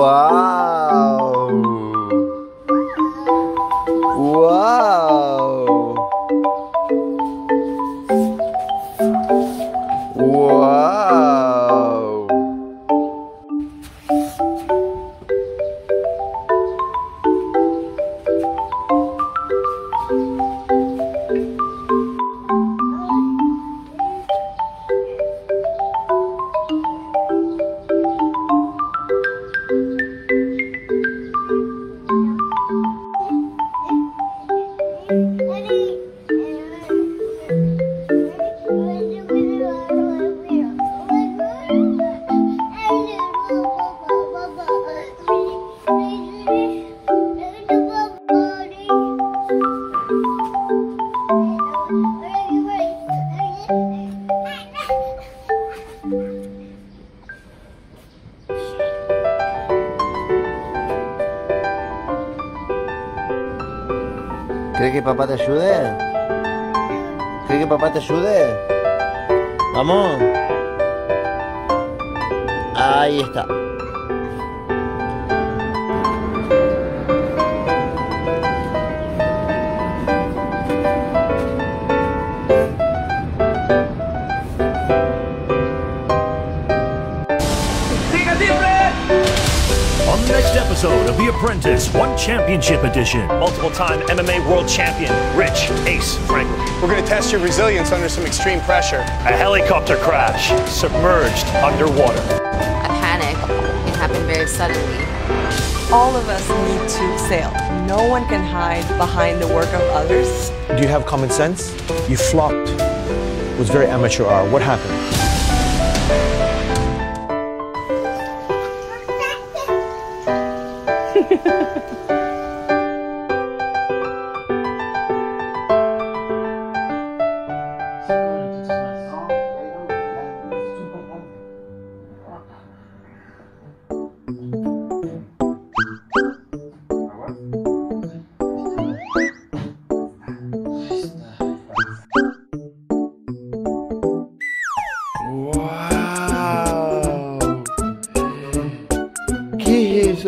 我 ¿Crees que papá te ayude? ¿Crees que papá te ayude? Vamos. Ahí está. Episode of The Apprentice, One Championship Edition. multiple time MMA world champion, Rich Ace Franklin. We're going to test your resilience under some extreme pressure. A helicopter crash, submerged underwater. A panic. It happened very suddenly. All of us need to sail. No one can hide behind the work of others. Do you have common sense? You flopped. It was very amateur hour. What happened? Ha ha ha.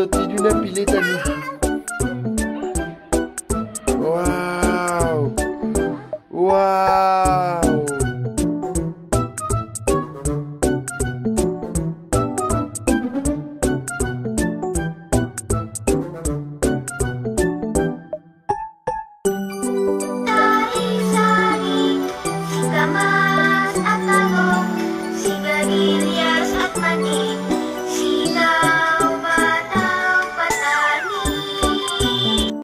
d'une pile à. Waouh Waouh